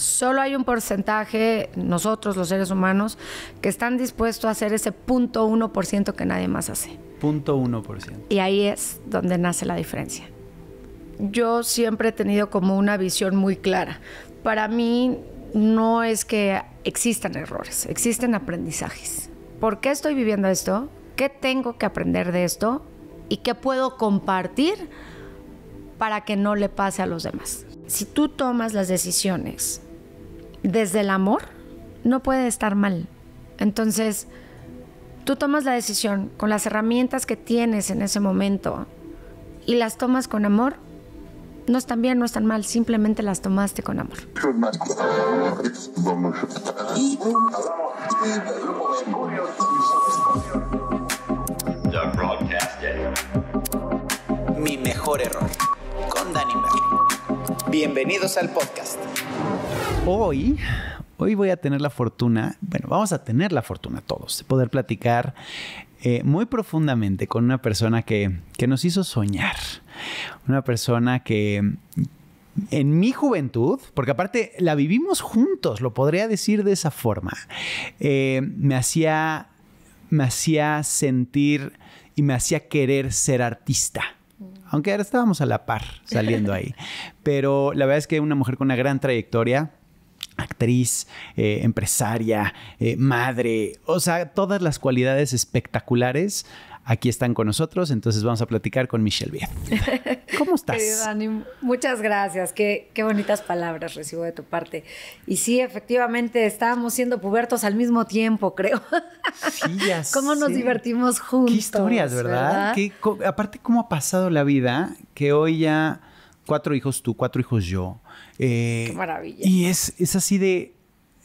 Solo hay un porcentaje, nosotros los seres humanos, que están dispuestos a hacer ese punto uno por ciento que nadie más hace. Punto uno por ciento. Y ahí es donde nace la diferencia. Yo siempre he tenido como una visión muy clara. Para mí no es que existan errores, existen aprendizajes. ¿Por qué estoy viviendo esto? ¿Qué tengo que aprender de esto? ¿Y qué puedo compartir para que no le pase a los demás? Si tú tomas las decisiones desde el amor, no puede estar mal. Entonces, tú tomas la decisión con las herramientas que tienes en ese momento y las tomas con amor, no están bien, no están mal, simplemente las tomaste con amor. Mi mejor error con Danny. Bienvenidos al podcast. Hoy, hoy voy a tener la fortuna, bueno, vamos a tener la fortuna todos, de poder platicar eh, muy profundamente con una persona que, que nos hizo soñar. Una persona que en mi juventud, porque aparte la vivimos juntos, lo podría decir de esa forma, eh, me hacía me hacía sentir y me hacía querer ser artista. Aunque ahora estábamos a la par saliendo ahí. Pero la verdad es que una mujer con una gran trayectoria, actriz, eh, empresaria, eh, madre, o sea, todas las cualidades espectaculares aquí están con nosotros. Entonces vamos a platicar con Michelle Viet. ¿Cómo estás? Querido Dani, muchas gracias. Qué, qué bonitas palabras recibo de tu parte. Y sí, efectivamente, estábamos siendo pubertos al mismo tiempo, creo. Sí, ya ¿Cómo nos divertimos juntos? Qué historias, ¿verdad? Qué co- aparte, ¿cómo ha pasado la vida? Que hoy ya cuatro hijos tú, cuatro hijos yo. Eh, Qué maravilla. Y es, es así de...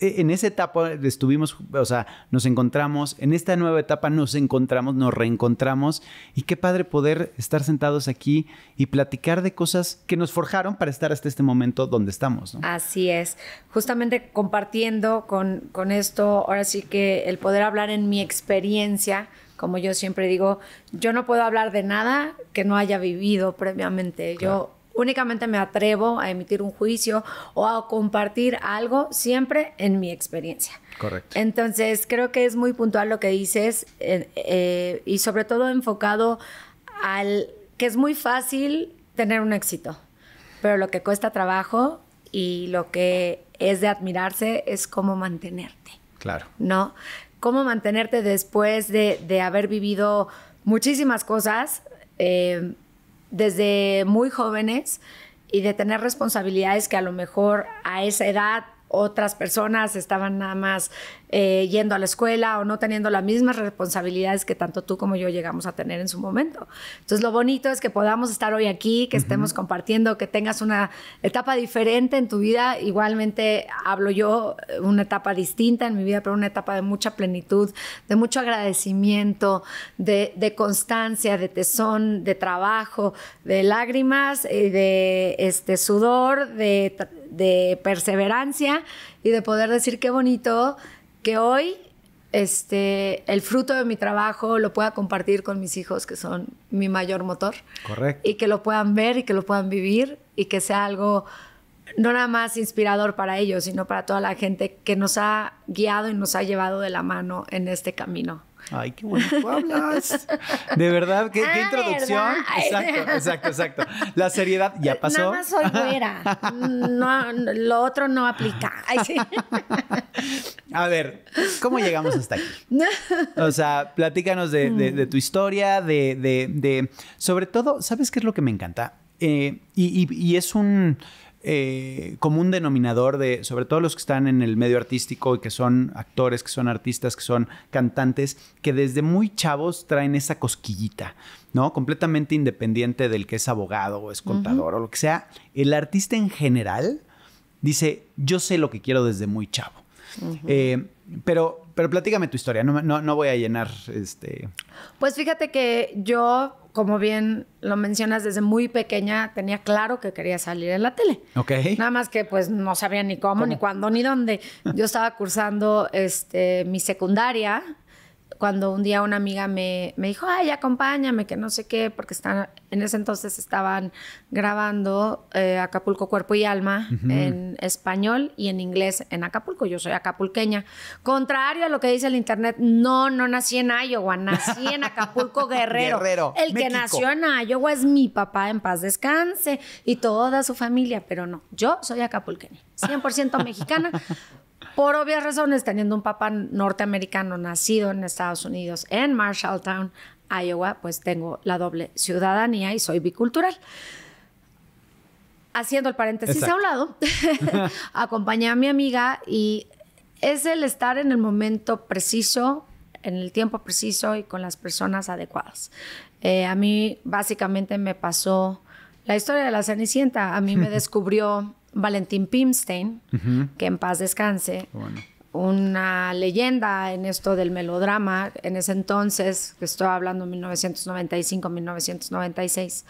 eh, En esa etapa estuvimos, o sea, nos encontramos, en esta nueva etapa nos encontramos, nos reencontramos y qué padre poder estar sentados aquí y platicar de cosas que nos forjaron para estar hasta este momento donde estamos, ¿no? Así es. Justamente compartiendo con, con esto, ahora sí que el poder hablar en mi experiencia, como yo siempre digo, yo no puedo hablar de nada que no haya vivido previamente. Yo únicamente me atrevo a emitir un juicio o a compartir algo siempre en mi experiencia. Correcto. Entonces, creo que es muy puntual lo que dices eh, eh, y sobre todo enfocado al que es muy fácil tener un éxito, pero lo que cuesta trabajo y lo que es de admirarse es cómo mantenerte, Claro. ¿no? Cómo mantenerte después de, de haber vivido muchísimas cosas eh, desde muy jóvenes y de tener responsabilidades que a lo mejor a esa edad otras personas estaban nada más eh, yendo a la escuela o no teniendo las mismas responsabilidades que tanto tú como yo llegamos a tener en su momento. Entonces lo bonito es que podamos estar hoy aquí, que estemos compartiendo, que tengas una etapa diferente en tu vida. Igualmente hablo yo, eh, una etapa distinta en mi vida, pero una etapa de mucha plenitud, de mucho agradecimiento, de, de constancia, de tesón, de trabajo, de lágrimas, eh, de este sudor, de, de perseverancia y de poder decir qué bonito que hoy este, el fruto de mi trabajo lo pueda compartir con mis hijos, que son mi mayor motor. Correcto. Y que lo puedan ver y que lo puedan vivir y que sea algo no nada más inspirador para ellos, sino para toda la gente que nos ha guiado y nos ha llevado de la mano en este camino. Ay, qué bonito hablas. De verdad, qué, qué Ah, introducción. ¿verdad? Exacto, exacto, exacto. La seriedad ya pasó. Nada más soy güera. No, lo otro no aplica. Ay, sí. A ver, ¿cómo llegamos hasta aquí? O sea, platícanos de, de- de tu historia, de, de- de- Sobre todo, ¿sabes qué es lo que me encanta? Eh, y, y- y es un eh, común denominador de, sobre todo los que están en el medio artístico y que son actores, que son artistas, que son cantantes, que desde muy chavos traen esa cosquillita, ¿no? Completamente independiente del que es abogado o es contador o lo que sea. El artista en general dice, yo sé lo que quiero desde muy chavo. Eh, pero, pero platícame tu historia, no, no, no voy a llenar este... Pues fíjate que yo, como bien lo mencionas, desde muy pequeña tenía claro que quería salir en la tele. Ok. Nada más que pues no sabía ni cómo, ni cuándo, ni dónde. Yo estaba cursando este, mi secundaria cuando un día una amiga me, me dijo, ay, acompáñame, que no sé qué, porque están, en ese entonces estaban grabando eh, Acapulco Cuerpo y Alma en español y en inglés en Acapulco. Yo soy acapulqueña. Contrario a lo que dice el internet, no, no nací en Iowa, nací en Acapulco Guerrero. Guerrero, el que nació en Iowa es mi papá, en paz descanse, y toda su familia, pero no, yo soy acapulqueña, 100% mexicana. Por obvias razones, teniendo un papá norteamericano nacido en Estados Unidos, en Marshalltown, Iowa, pues tengo la doble ciudadanía y soy bicultural. Haciendo el paréntesis Exacto. a un lado, acompañé a mi amiga y es el estar en el momento preciso, en el tiempo preciso y con las personas adecuadas. Eh, a mí básicamente me pasó la historia de la Cenicienta. A mí me descubrió Valentín Pimstein, que en paz descanse, Bueno. una leyenda en esto del melodrama en ese entonces, que estoy hablando 1995-1996,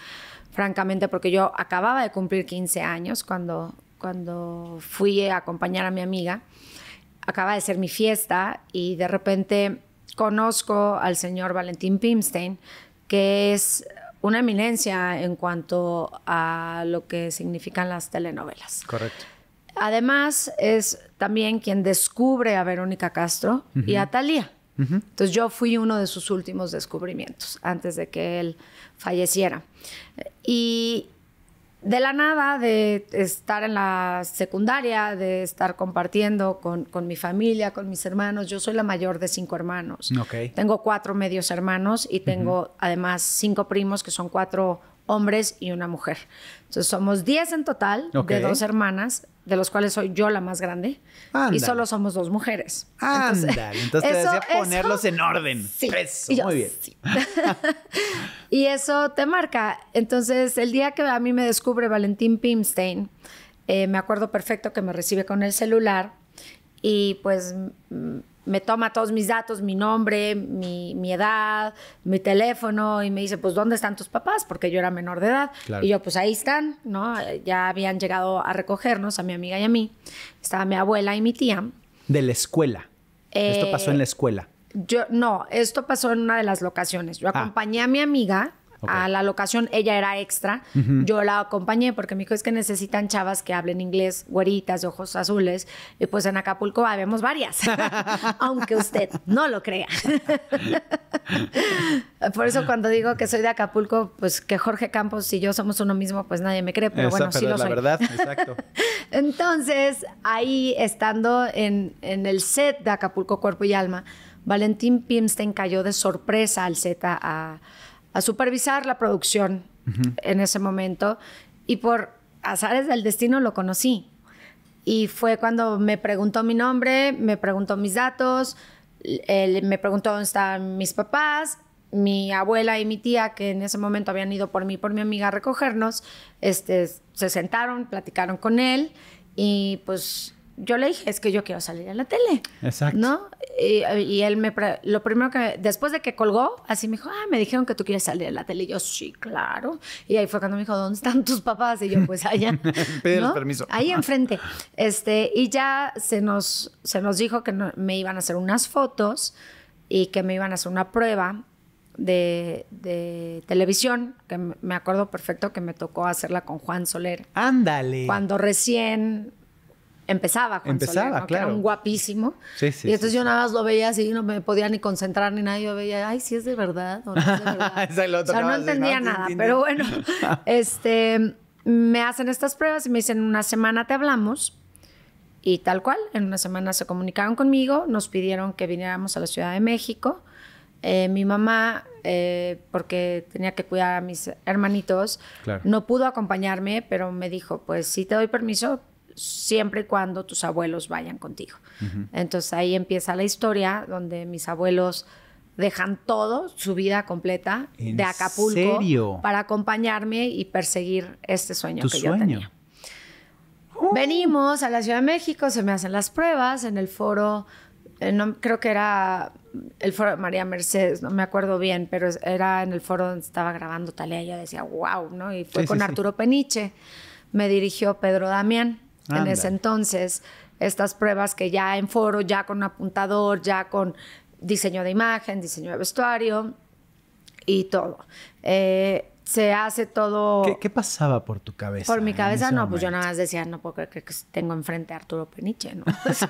francamente, porque yo acababa de cumplir 15 años cuando, cuando fui a acompañar a mi amiga. Acaba de ser mi fiesta y de repente conozco al señor Valentín Pimstein, que es una eminencia en cuanto a lo que significan las telenovelas. Correcto. Además, es también quien descubre a Verónica Castro y a Thalía. Entonces, yo fui uno de sus últimos descubrimientos antes de que él falleciera. Y de la nada, de estar en la secundaria, de estar compartiendo con, con mi familia, con mis hermanos, yo soy la mayor de cinco hermanos. Ok. Tengo cuatro medios hermanos y tengo además cinco primos que son cuatro hombres y una mujer. Entonces somos diez en total de dos hermanas, de los cuales soy yo la más grande. Y solo somos dos mujeres. Ándale, entonces te decía ponerlos en orden. Sí. Eso, yo, muy bien. sí. y eso te marca. Entonces, el día que a mí me descubre Valentín Pimstein, eh, me acuerdo perfecto que me recibe con el celular y pues me toma todos mis datos, mi nombre, mi, mi edad, mi teléfono y me dice, pues, ¿dónde están tus papás? Porque yo era menor de edad. Claro. Y yo, pues, ahí están, ¿no? Ya habían llegado a recogernos, a mi amiga y a mí. Estaba mi abuela y mi tía. De la escuela. Esto Eh, pasó en la escuela. Yo, no, esto pasó en una de las locaciones. Yo Ah. acompañé a mi amiga A la locación, ella era extra. Yo la acompañé porque me dijo es que necesitan chavas que hablen inglés, güeritas, de ojos azules. Y pues en Acapulco habemos varias, aunque usted no lo crea. Por eso cuando digo que soy de Acapulco, pues que Jorge Campos y yo somos uno mismo, pues nadie me cree, pero Esa, bueno, sí lo la soy. verdad, exacto. Entonces, ahí estando en, en el set de Acapulco Cuerpo y Alma, Valentín Pimstein cayó de sorpresa al a, a- a supervisar la producción en ese momento y por azares del destino lo conocí. Y fue cuando me preguntó mi nombre, me preguntó mis datos, él me preguntó dónde estaban mis papás, mi abuela y mi tía, que en ese momento habían ido por mí por mi amiga a recogernos, este, se sentaron, platicaron con él y pues yo le dije, es que yo quiero salir a la tele. Exacto. ¿No? Y, y él me, lo primero que, después de que colgó, así me dijo, ah, me dijeron que tú quieres salir a la tele. Y yo, sí, claro. Y ahí fue cuando me dijo, ¿dónde están tus papás? Y yo, pues allá. Pídeles ¿no? permiso. Ahí enfrente. Este, y ya se nos, se nos dijo que no- me iban a hacer unas fotos y que me iban a hacer una prueba de, de televisión, que me acuerdo perfecto que me tocó hacerla con Juan Soler. Ándale. Cuando recién empezaba Juan Empezaba, Soler, ¿no? Que era claro. un guapísimo. Sí, sí, y entonces sí, yo sí. nada más lo veía así, no me podía ni concentrar ni nada. Yo veía, ay, si es de verdad o no es de verdad. O sea, no sí, entendía no, sí, nada. sí, pero sí. bueno, este, me hacen estas pruebas y me dicen, una semana te hablamos. Y tal cual, en una semana se comunicaron conmigo, nos pidieron que viniéramos a la Ciudad de México. Eh, mi mamá, eh, porque tenía que cuidar a mis hermanitos, Claro. no pudo acompañarme, pero me dijo, pues sí te doy permiso siempre y cuando tus abuelos vayan contigo. Entonces ahí empieza la historia donde mis abuelos dejan todo, su vida completa ¿En de Acapulco serio? para acompañarme y perseguir este sueño que yo sueño. tenía. Venimos a la Ciudad de México, se me hacen las pruebas en el foro, eh, no, creo que era el foro de María Mercedes, no me acuerdo bien, pero era en el foro donde estaba grabando Talía. Yo decía, wow, ¿no? Y fue Sí, con sí, sí. Arturo Peniche. Me dirigió Pedro Damián en ese entonces. Estas pruebas que ya en foro, ya con apuntador, ya con diseño de imagen, diseño de vestuario y todo. Eh, se hace todo... ¿Qué, qué pasaba por tu cabeza? Por mi cabeza, no, pues yo nada más decía, no puedo creer que tengo enfrente a Arturo Peniche, ¿no? O sea,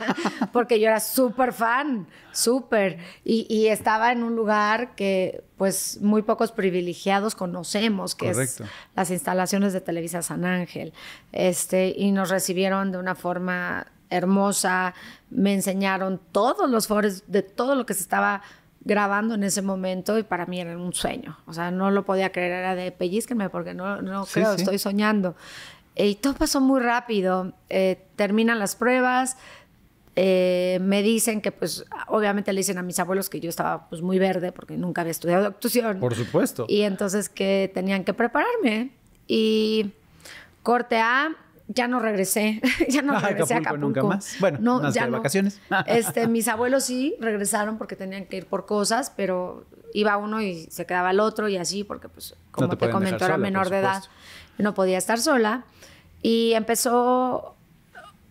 porque yo era súper fan, súper. Y, y estaba en un lugar que, pues, muy pocos privilegiados conocemos, que Correcto. es las instalaciones de Televisa San Ángel. Este, y nos recibieron de una forma hermosa, me enseñaron todos los foros de todo lo que se estaba grabando en ese momento y para mí era un sueño. O sea, no lo podía creer, era de pellizquenme porque no, no Sí, creo, sí. estoy soñando. Y todo pasó muy rápido. Eh, terminan las pruebas. eh, me dicen que, pues, obviamente le dicen a mis abuelos que yo estaba, pues, muy verde porque nunca había estudiado actuación. Por supuesto. Y entonces que tenían que prepararme. Y corte A, ya no regresé. ya no A regresé a Acapulco Acapulco. nunca más. Bueno, más que de vacaciones. este, mis abuelos sí regresaron porque tenían que ir por cosas, pero iba uno y se quedaba el otro y así, porque pues, como te te, podían comentó, era menor de edad. No podía estar sola. Y empezó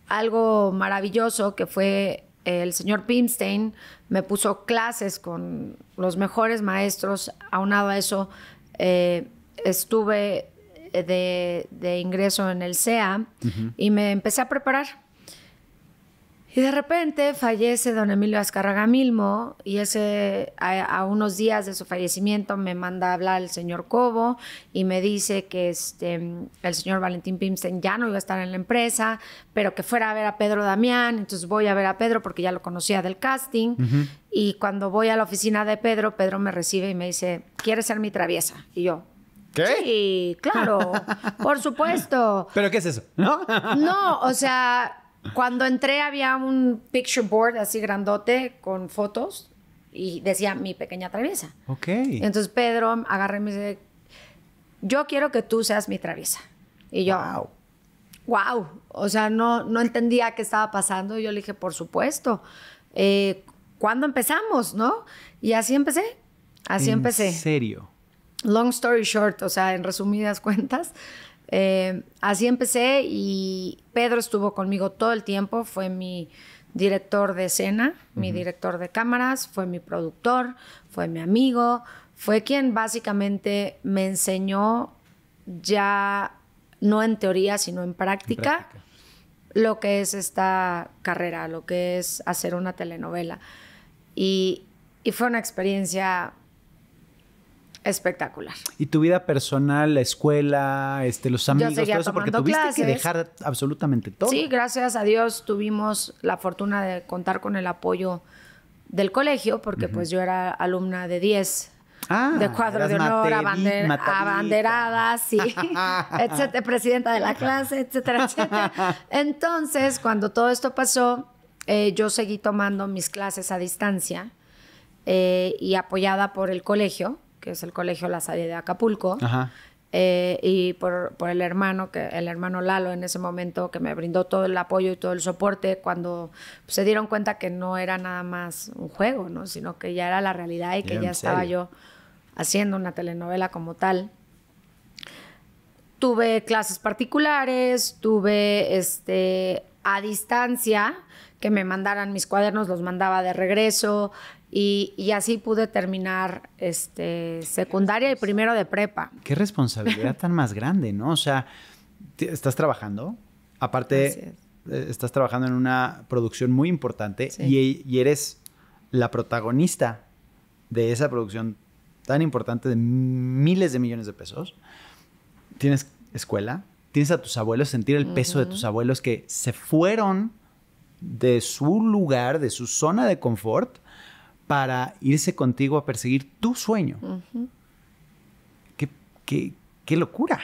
algo maravilloso que fue el señor Pimstein me puso clases con los mejores maestros. Aunado a eso, eh, estuve de, de ingreso en el CEA y me empecé a preparar. Y de repente fallece don Emilio Azcárraga Milmo y ese, a, a unos días de su fallecimiento me manda a hablar el señor Cobo y me dice que este, el señor Valentín Pimstein ya no iba a estar en la empresa, pero que fuera a ver a Pedro Damián. Entonces voy a ver a Pedro porque ya lo conocía del casting. Y cuando voy a la oficina de Pedro, Pedro me recibe y me dice, ¿quieres ser mi traviesa? Y yo, ¿Qué? Sí, claro, por supuesto. ¿Pero qué es eso? ¿No? No, o sea, cuando entré había un picture board así grandote con fotos y decía mi pequeña traviesa. ok. Entonces Pedro agarré y me dice, yo quiero que tú seas mi traviesa. Y yo, Wow. wow, o sea, no, no entendía qué estaba pasando. Y yo le dije, por supuesto, eh, ¿cuándo empezamos, no? Y así empecé, así ¿En empecé. serio? Long story short, o sea, en resumidas cuentas, eh, así empecé y Pedro estuvo conmigo todo el tiempo, fue mi director de escena, mi director de cámaras, fue mi productor, fue mi amigo, fue quien básicamente me enseñó ya no en teoría, sino en práctica, práctica. lo que es esta carrera, lo que es hacer una telenovela. Y, y fue una experiencia espectacular. ¿Y tu vida personal, la escuela, este, los amigos, todo eso? Porque tuviste que dejar absolutamente todo. Sí, gracias a Dios tuvimos la fortuna de contar con el apoyo del colegio, porque pues yo era alumna de 10 Ah, de cuadro de honor, abander- abanderada, sí, etcétera, presidenta de la clase, etcétera, etcétera. Entonces, cuando todo esto pasó, eh, yo seguí tomando mis clases a distancia eh, y apoyada por el colegio, que es el colegio La Salle de Acapulco. Ajá. Eh, y por, por el hermano, que el hermano Lalo en ese momento, que me brindó todo el apoyo y todo el soporte cuando se dieron cuenta que no era nada más un juego, ¿no? sino que ya era la realidad y que ya estaba serio. yo haciendo una telenovela como tal. Tuve clases particulares, tuve este, a distancia que me mandaran mis cuadernos, los mandaba de regreso y, y así pude terminar este, secundaria y primero de prepa. Qué responsabilidad tan más grande, ¿no? O sea, estás trabajando, aparte es. estás trabajando en una producción muy importante Sí. y, y eres la protagonista de esa producción tan importante de miles de millones de pesos. Tienes escuela, tienes a tus abuelos, sentir el peso de tus abuelos que se fueron de su lugar, de su zona de confort, para irse contigo a perseguir tu sueño. qué, qué- qué locura.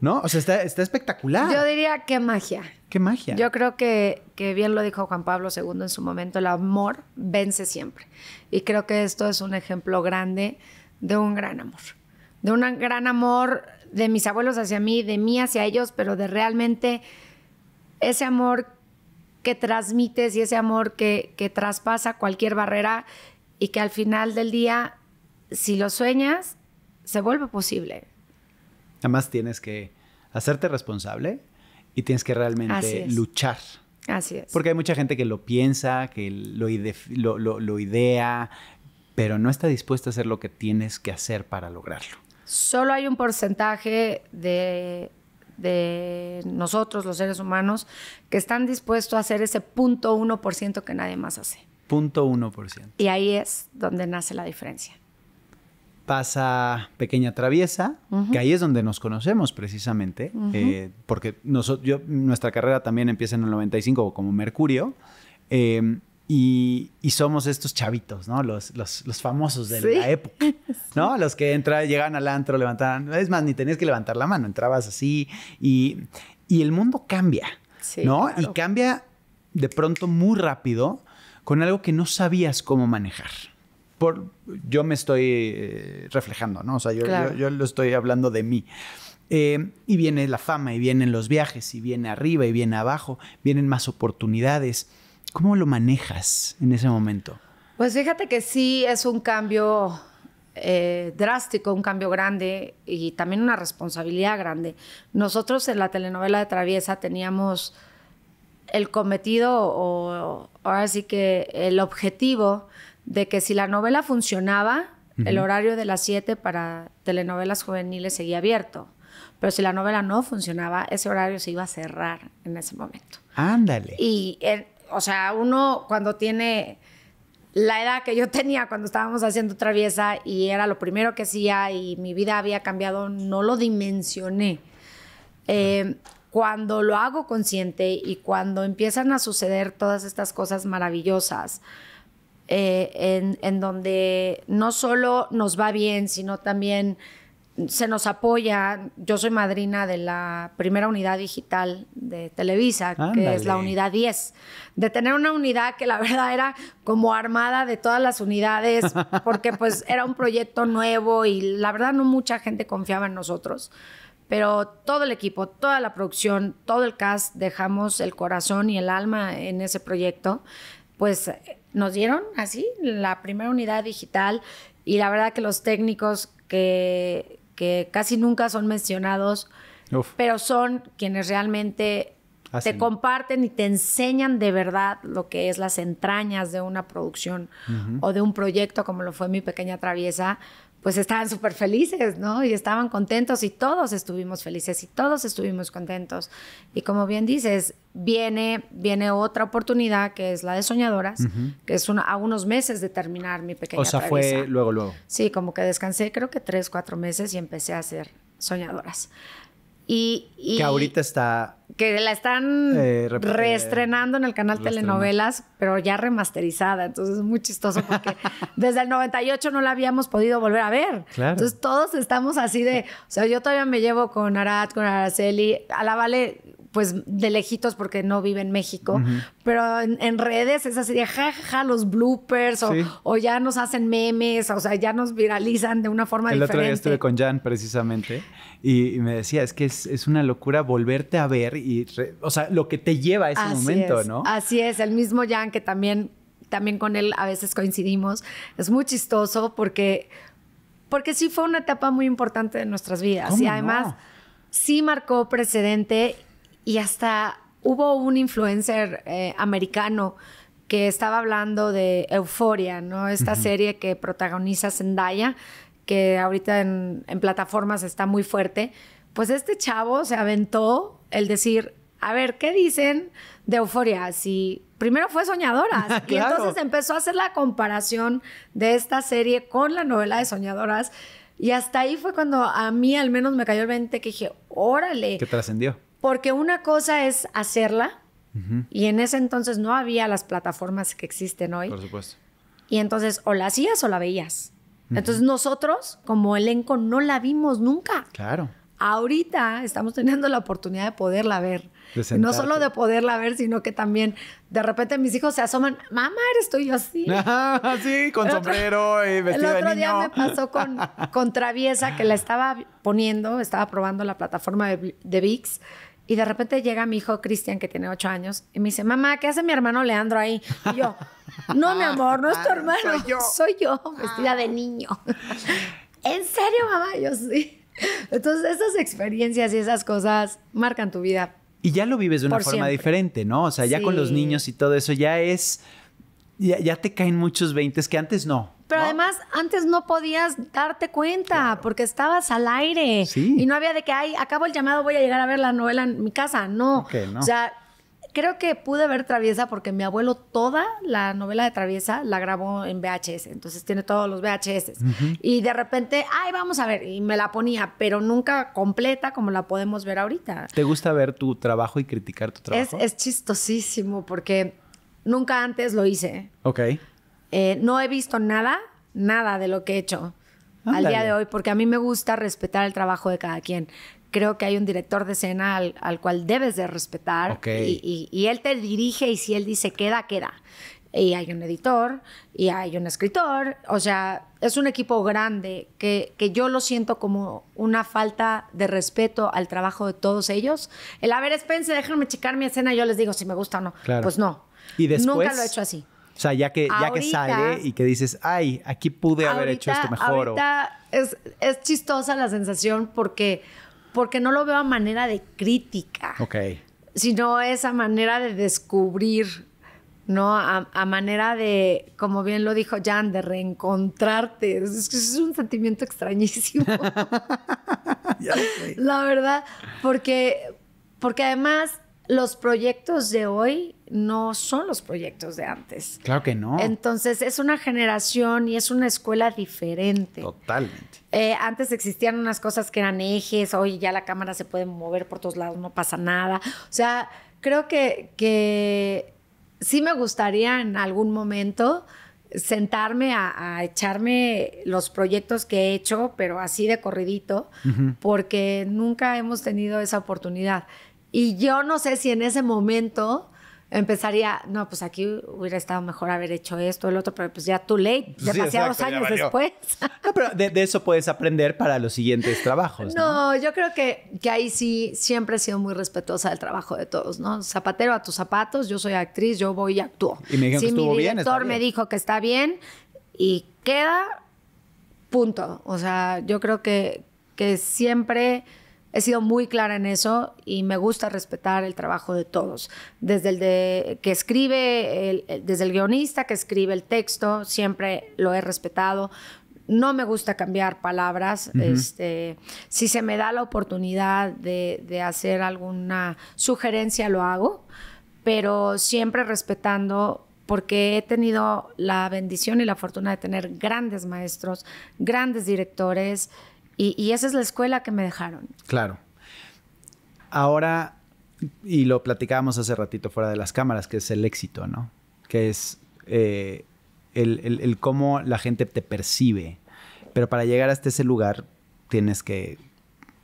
¿No? O sea, está, está espectacular. Yo diría que magia. qué magia. Yo creo que, que bien lo dijo Juan Pablo II en su momento, el amor vence siempre. Y creo que esto es un ejemplo grande de un gran amor. De un gran amor de mis abuelos hacia mí, de mí hacia ellos, pero de realmente ese amor que transmites y ese amor que, que traspasa cualquier barrera y que al final del día, si lo sueñas, se vuelve posible. Además tienes que hacerte responsable y tienes que realmente luchar Así es. Porque hay mucha gente que lo piensa, que lo, lo, idea, pero no está dispuesta a hacer lo que tienes que hacer para lograrlo. Solo hay un porcentaje de, de nosotros, los seres humanos, que están dispuestos a hacer ese punto uno por ciento que nadie más hace. Punto uno por ciento. Y ahí es donde nace la diferencia pasa Pequeña Traviesa, que ahí es donde nos conocemos precisamente, eh, porque nosotros, nuestra carrera también empieza en el 95 como Mercurio, eh, y, somos estos chavitos, ¿no? Los, famosos de la época, ¿no? Los que entran, llegan al antro, levantaban, es más, ni tenías que levantar la mano, entrabas así, y, el mundo cambia, ¿no? Y cambia de pronto muy rápido con algo que no sabías cómo manejar por, yo me estoy eh, reflejando, ¿no? O sea, yo, yo, lo estoy hablando de mí. Eh, y viene la fama, y vienen los viajes, y viene arriba, y viene abajo, vienen más oportunidades. ¿Cómo lo manejas en ese momento? Pues fíjate que sí es un cambio eh, drástico, un cambio grande y también una responsabilidad grande. Nosotros en la telenovela de Traviesa teníamos el cometido o ahora sí que el objetivo de que si la novela funcionaba, el horario de las 7 para telenovelas juveniles seguía abierto. Pero si la novela no funcionaba, ese horario se iba a cerrar en ese momento. Ándale. Y, o sea, uno cuando tiene la edad que yo tenía cuando estábamos haciendo Traviesa y era lo primero que hacía y mi vida había cambiado, no lo dimensioné. Eh, cuando lo hago consciente y cuando empiezan a suceder todas estas cosas maravillosas, eh, en, donde no solo nos va bien, sino también se nos apoya. Yo soy madrina de la primera unidad digital de Televisa, que es la unidad 10. De tener una unidad que la verdad era como armada de todas las unidades, porque pues era un proyecto nuevo y la verdad no mucha gente confiaba en nosotros. Pero todo el equipo, toda la producción, todo el cast, dejamos el corazón y el alma en ese proyecto. Pues nos dieron así la primera unidad digital y la verdad que los técnicos que, que casi nunca son mencionados, pero son quienes realmente te comparten y te enseñan de verdad lo que es las entrañas de una producción o de un proyecto como lo fue mi pequeña traviesa, pues estaban súper felices, ¿no? Y estaban contentos y todos estuvimos felices y todos estuvimos contentos. Y como bien dices, viene, viene otra oportunidad que es la de Soñadoras, que es una, a unos meses de terminar mi pequeña O sea, fue luego, luego. Sí, como que descansé creo que tres, cuatro meses y empecé a hacer Soñadoras. Y, que ahorita está... Que la están eh, reestrenando en el canal Telenovelas, pero ya remasterizada. Entonces es muy chistoso porque desde el 98 no la habíamos podido volver a ver. Entonces todos estamos así de... O sea, yo todavía me llevo con Arad, con Araceli. A la Vale pues de lejitos porque no vive en México, pero en, redes es así de jajaja, los bloopers o, ya nos hacen memes, o sea, ya nos viralizan de una forma diferente. El otro día estuve con Jan precisamente y, me decía, es que es, una locura volverte a ver y, o sea, lo que te lleva a ese momento, ¿no? Así es, el mismo Jan que también, también con él a veces coincidimos, es muy chistoso porque, porque sí fue una etapa muy importante de nuestras vidas y además... sí marcó precedente y hasta hubo un influencer eh, americano que estaba hablando de Euforia, ¿no? Esta serie que protagoniza Zendaya, que ahorita en, plataformas está muy fuerte. Pues este chavo se aventó el decir, a ver, ¿qué dicen de Euforia? Si primero fue Soñadoras. Y entonces empezó a hacer la comparación de esta serie con la novela de Soñadoras. Y hasta ahí fue cuando a mí al menos me cayó el 20 que dije, órale. Que trascendió. Porque una cosa es hacerla, y en ese entonces no había las plataformas que existen hoy. Por supuesto. Y entonces o la hacías o la veías. Entonces nosotros, como elenco, no la vimos nunca. Claro. Ahorita estamos teniendo la oportunidad de poderla ver. no solo de poderla ver, sino que también de repente mis hijos se asoman, mamá, eres tú y yo así. sí, con sombrero y vestido El otro día me pasó con, con Traviesa, que la estaba poniendo, estaba probando la plataforma de, de VIX y de repente llega mi hijo Cristian, que tiene ocho años, y me dice, mamá, ¿qué hace mi hermano Leandro ahí? Y yo, no, mi amor, no es tu hermano, soy yo, soy yo vestida de niño. ¿En serio, mamá? Yo sí. Entonces, esas experiencias y esas cosas marcan tu vida. Y ya lo vives de una forma siempre. diferente, ¿no? O sea, ya con los niños y todo eso, ya es. Ya, ya te caen muchos veintes que antes no. Pero ¿no? además, antes no podías darte cuenta porque estabas al aire. Sí. Y no había de que, ay, acabo el llamado, voy a llegar a ver la novela en mi casa. No. Ok, no. O sea, creo que pude ver Traviesa porque mi abuelo toda la novela de Traviesa la grabó en VHS. Entonces tiene todos los VHS. Y de repente, ay, vamos a ver. Y me la ponía, pero nunca completa como la podemos ver ahorita. ¿Te gusta ver tu trabajo y criticar tu Es, trabajo? es chistosísimo porque nunca antes lo hice. Ok. Eh, no he visto nada, nada de lo que he hecho al día de hoy, porque a mí me gusta respetar el trabajo de cada quien. Creo que hay un director de escena al, al cual debes de respetar y, y- y él te dirige y si él dice queda, queda. Y hay un editor y hay un escritor, o sea, es un equipo grande que, que yo lo siento como una falta de respeto al trabajo de todos ellos. El, a ver, espérense, déjenme checar mi escena, yo les digo si me gusta o no. Claro. Pues no. Y después. Nunca lo he hecho así. O sea, ya que, ya que Ahorita- sale y que dices, ay, aquí pude haber hecho esto mejor. o- Ahorita es, es chistosa la sensación porque, porque no lo veo a manera de crítica, Ok. sino es a manera de descubrir, ¿no? A, a manera de, como bien lo dijo Jan, de reencontrarte. Es, es un sentimiento extrañísimo. Ya sé. La verdad, porque, porque además los proyectos de hoy no son los proyectos de antes. Claro que no. Entonces es una generación y es una escuela diferente. Totalmente. Eh, antes existían unas cosas que eran ejes, hoy ya la cámara se puede mover por todos lados, no pasa nada. O sea, creo que, que sí me gustaría en algún momento sentarme a, a echarme los proyectos que he hecho, pero así de corridito, porque nunca hemos tenido esa oportunidad. Y yo no sé si en ese momento empezaría, no, pues aquí hubiera estado mejor haber hecho esto, el otro, pero pues ya too late, Sí, demasiados exacto, años después. No, pero de, de eso puedes aprender para los siguientes trabajos, ¿no? No, yo creo que, que ahí sí siempre he sido muy respetuosa del trabajo de todos, ¿no? Zapatero a tus zapatos, yo soy actriz, yo voy y actúo. Y me dijeron si que estuvo mi bien, director me bien. dijo que está bien y queda, punto. O sea, yo creo que, que siempre he sido muy clara en eso y me gusta respetar el trabajo de todos. Desde el de que escribe, el- el- desde el guionista que escribe el texto, siempre lo he respetado. No me gusta cambiar palabras. este, si se me da la oportunidad de, de hacer alguna sugerencia, lo hago, pero siempre respetando porque he tenido la bendición y la fortuna de tener grandes maestros, grandes directores, y, y esa es la escuela que me dejaron. Claro. Ahora, y lo platicábamos hace ratito fuera de las cámaras, que es el éxito, ¿no? Que es eh, el, el- el cómo la gente te percibe. Pero para llegar hasta ese lugar tienes que,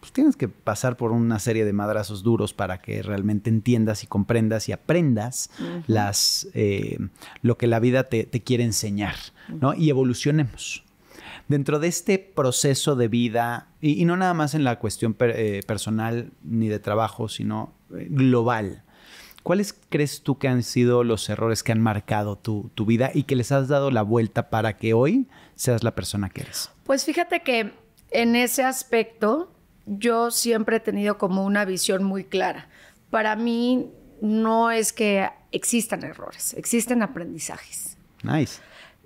pues, tienes que pasar por una serie de madrazos duros para que realmente entiendas y comprendas y aprendas las, eh, lo que la vida te, te quiere enseñar, ¿no? Y evolucionemos dentro de este proceso de vida, y, y no nada más en la cuestión per- eh, personal ni de trabajo, sino eh, global, ¿cuáles crees tú que han sido los errores que han marcado tu, tu vida y que les has dado la vuelta para que hoy seas la persona que eres? Pues fíjate que en ese aspecto yo siempre he tenido como una visión muy clara. Para mí no es que existan errores, existen aprendizajes. Nice.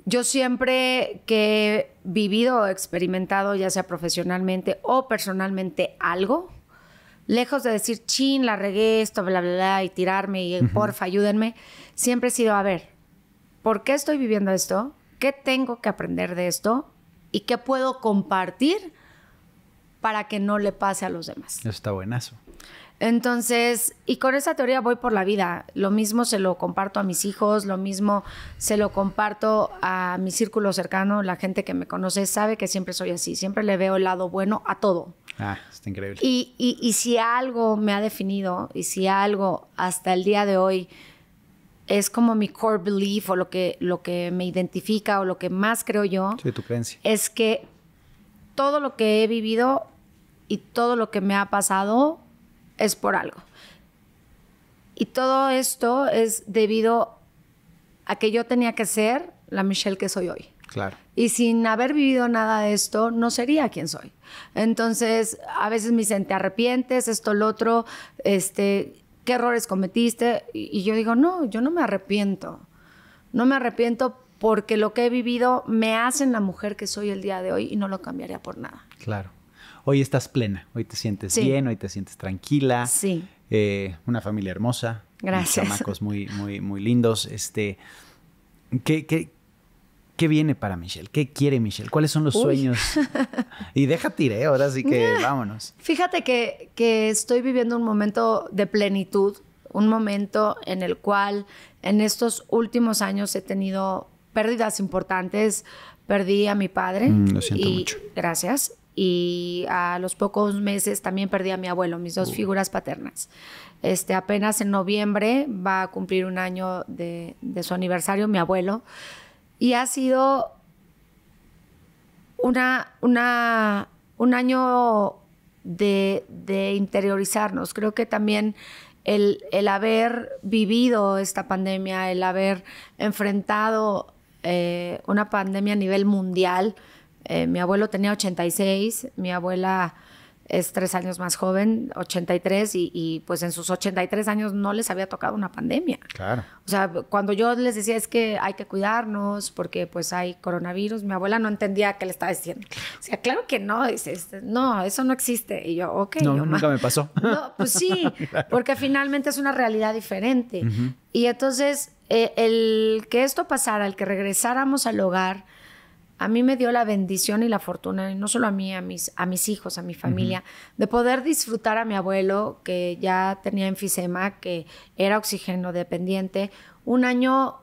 Yo siempre que he vivido o experimentado, ya sea profesionalmente o personalmente, algo, lejos de decir, chin, la regué, esto, bla, bla, bla, y tirarme y porfa, ayúdenme, siempre he sido, a ver, ¿por qué estoy viviendo esto? ¿Qué tengo que aprender de esto? ¿Y qué puedo compartir para que no le pase a los demás? Eso está buenazo. Entonces, y con esa teoría voy por la vida. Lo mismo se lo comparto a mis hijos, lo mismo se lo comparto a mi círculo cercano. La gente que me conoce sabe que siempre soy así, siempre le veo el lado bueno a todo. Ah, está increíble. Y, y- y si algo me ha definido y si algo hasta el día de hoy es como mi core belief o lo que, lo que me identifica o lo que más creo yo, Sí, tu creencia. es que todo lo que he vivido y todo lo que me ha pasado es por algo. Y todo esto es debido a que yo tenía que ser la Michelle que soy hoy. Claro. Y sin haber vivido nada de esto, no sería quien soy. Entonces, a veces me dicen, te arrepientes, esto, lo otro, este, ¿qué errores cometiste? Y, y yo digo, no, yo no me arrepiento. No me arrepiento porque lo que he vivido me hace en la mujer que soy el día de hoy y no lo cambiaría por nada. Claro. Hoy estás plena, hoy te sientes Sí. bien, hoy te sientes tranquila. Sí. Eh, una familia hermosa. Gracias. chamacos muy, muy, muy lindos. Este, ¿qué, qué, qué viene para Michelle? ¿Qué quiere Michelle? ¿Cuáles son los Uy. sueños? y deja tiré, ahora sí que vámonos. Fíjate que, que estoy viviendo un momento de plenitud, un momento en el cual en estos últimos años he tenido pérdidas importantes. Perdí a mi padre. Mm, lo siento y- mucho. Gracias. Y a los pocos meses también perdí a mi abuelo, mis dos figuras paternas. Este, apenas en noviembre va a cumplir un año de, de su aniversario, mi abuelo. Y ha sido una, una, un año de, de interiorizarnos. Creo que también el, el haber vivido esta pandemia, el haber enfrentado eh, una pandemia a nivel mundial. Eh, mi abuelo tenía 86, mi abuela es tres años más joven, 83, y, y pues en sus 83 años no les había tocado una pandemia. Claro. O sea, cuando yo les decía es que hay que cuidarnos porque pues hay coronavirus, mi abuela no entendía qué le estaba diciendo. O sea, claro que no, dice, este, no, eso no existe. Y yo, ok. No, yo, nunca "Ma". me pasó. No, pues sí, porque finalmente es una realidad diferente. Y entonces, eh, el que esto pasara, el que regresáramos al hogar, a mí me dio la bendición y la fortuna, y no solo a mí, a mis, a mis hijos, a mi familia, de poder disfrutar a mi abuelo, que ya tenía enfisema, que era oxígeno dependiente, un año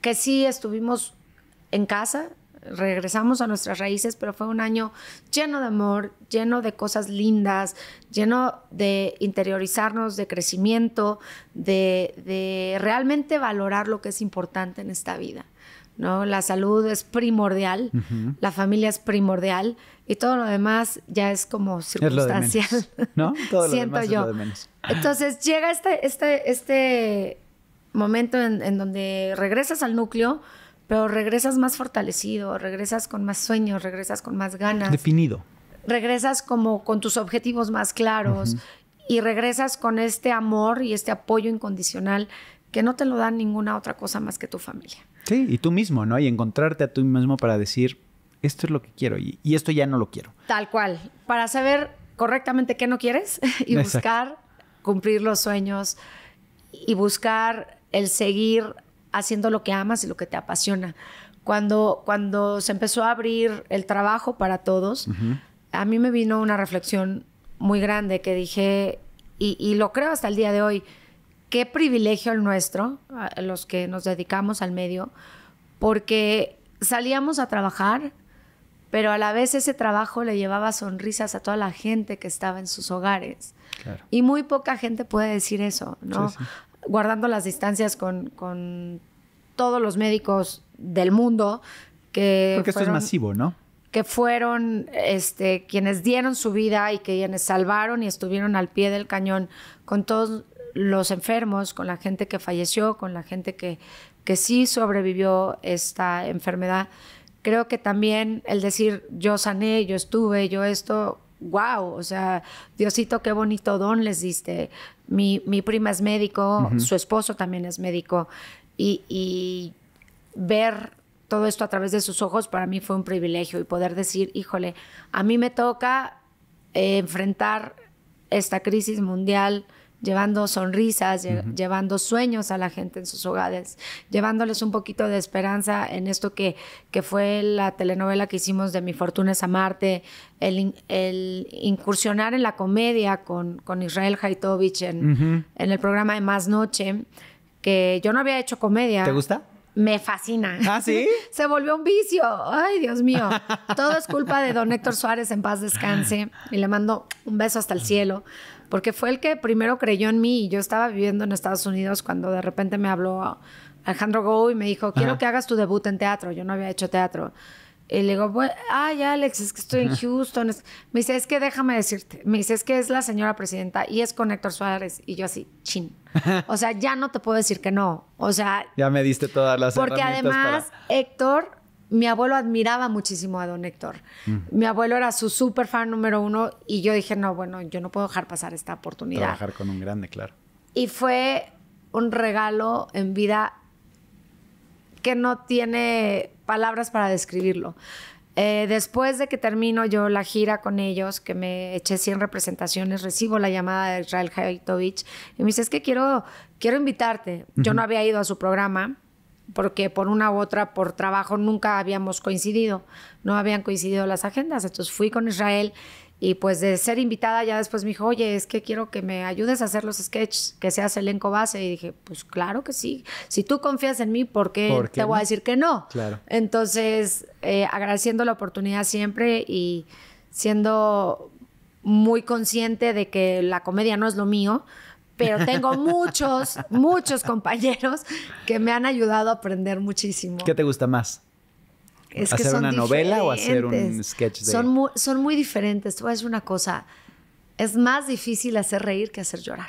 que sí estuvimos en casa, regresamos a nuestras raíces, pero fue un año lleno de amor, lleno de cosas lindas, lleno de interiorizarnos, de crecimiento, de, de realmente valorar lo que es importante en esta vida. ¿No? La salud es primordial, la familia es primordial y todo lo demás ya es como Es lo de menos. circunstancial. ¿No? Todo lo Siento demás es yo. lo de menos. Entonces llega este, este, este momento en, en donde regresas al núcleo, pero regresas más fortalecido, regresas con más sueños, regresas con más ganas, Definido. regresas como con tus objetivos más claros y regresas con este amor y este apoyo incondicional que no te lo da ninguna otra cosa más que tu familia. Sí, y tú mismo, ¿no? Y encontrarte a tú mismo para decir, esto es lo que quiero y, y esto ya no lo quiero. Tal cual, para saber correctamente qué no quieres y Exacto. buscar cumplir los sueños y buscar el seguir haciendo lo que amas y lo que te apasiona. Cuando, cuando se empezó a abrir el trabajo para todos, a mí me vino una reflexión muy grande que dije, y, y lo creo hasta el día de hoy, qué privilegio el nuestro, los que nos dedicamos al medio, porque salíamos a trabajar, pero a la vez ese trabajo le llevaba sonrisas a toda la gente que estaba en sus hogares. Claro. Y muy poca gente puede decir eso, ¿no? Sí, sí. Guardando las distancias con, con todos los médicos del mundo que Porque esto es fueron- masivo, ¿no? que fueron este, quienes dieron su vida y que quienes salvaron y estuvieron al pie del cañón con todos los enfermos, con la gente que falleció, con la gente que, que sí sobrevivió esta enfermedad. Creo que también el decir yo sané, yo estuve, yo esto, wow, o sea, Diosito, qué bonito don les diste. Mi, mi prima es médico, su esposo también es médico y, y ver todo esto a través de sus ojos para mí fue un privilegio y poder decir, híjole, a mí me toca eh, enfrentar esta crisis mundial llevando sonrisas, lle- llevando sueños a la gente en sus hogares, llevándoles un poquito de esperanza en esto que, que fue la telenovela que hicimos de Mi Fortuna es Amarte, el, el incursionar en la comedia con, con Israel Haitovich en, en el programa de Más Noche, que yo no había hecho comedia. ¿Te gusta? Me fascina. ¿Ah, sí? Se volvió un vicio. Ay, Dios mío. Todo es culpa de don Héctor Suárez, en paz descanse. Y le mando un beso hasta el cielo, porque fue el que primero creyó en mí. Y yo estaba viviendo en Estados Unidos cuando de repente me habló Alejandro Go y me dijo, quiero Ajá. que hagas tu debut en teatro. Yo no había hecho teatro. Y le digo, "Bueno, ay, Alex, es que estoy en Houston. Es- Me dice, es que déjame decirte. Me dice, es que es la señora presidenta y es con Héctor Suárez. Y yo así, chin. O sea, ya no te puedo decir que no. O sea, Ya me diste todas las porque herramientas además, para- Héctor, mi abuelo admiraba muchísimo a don Héctor. Mm. Mi abuelo era su súper fan número uno y yo dije, no, bueno, yo no puedo dejar pasar esta oportunidad. trabajar con un grande, claro. Y fue un regalo en vida que no tiene palabras para describirlo. Eh, después de que termino yo la gira con ellos, que me eché 100 representaciones, recibo la llamada de Israel Haitovich y me dice, es que quiero, quiero invitarte. Yo no había ido a su programa porque por una u otra, por trabajo, nunca habíamos coincidido, no habían coincidido las agendas. Entonces fui con Israel y pues de ser invitada ya después me dijo, oye, es que quiero que me ayudes a hacer los sketches, que seas elenco base. Y dije, pues claro que sí. Si tú confías en mí, ¿por qué, te voy a decir que no? Claro. Entonces, eh, agradeciendo la oportunidad siempre y siendo muy consciente de que la comedia no es lo mío, pero tengo muchos, muchos compañeros que me han ayudado a aprender muchísimo. ¿Qué te gusta más? Es ¿Hacer que son una novela o hacer un sketch de- Son muy, son muy diferentes. Te voy a decir una cosa. Es más difícil hacer reír que hacer llorar.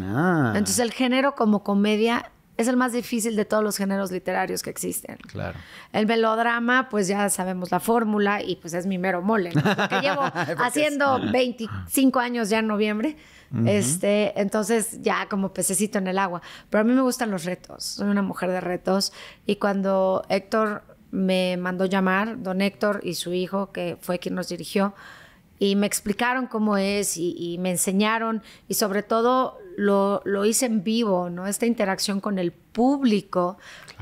Ah, Entonces el género como comedia es el más difícil de todos los géneros literarios que existen. claro. El melodrama, pues ya sabemos la fórmula y pues es mi mero mole, ¿no? Porque llevo haciendo 25 años ya en noviembre. Este, entonces ya como pececito en el agua. Pero a mí me gustan los retos. Soy una mujer de retos. Y cuando Héctor me mandó llamar, don Héctor y su hijo, que fue quien nos dirigió, y me explicaron cómo es y, y me enseñaron y sobre todo lo, lo hice en vivo, ¿no? Esta interacción con el público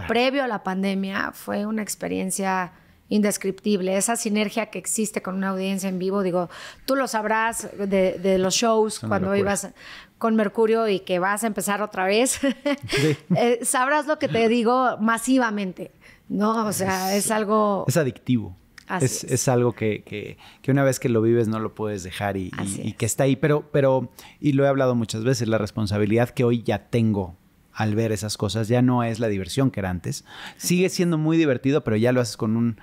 previo a la pandemia fue una experiencia indescriptible. Esa sinergia que existe con una audiencia en vivo, digo, tú lo sabrás de, de los shows cuando locura. ibas con Mercurio y que vas a empezar otra vez. Eh, sabrás lo que te digo masivamente, ¿no? O sea, es algo... Es adictivo. Así es, es. es algo que, que- que una vez que lo vives no lo puedes dejar y, que está ahí. Pero, pero, y lo he hablado muchas veces, la responsabilidad que hoy ya tengo al ver esas cosas ya no es la diversión que era antes. Sigue siendo muy divertido, pero ya lo haces con un,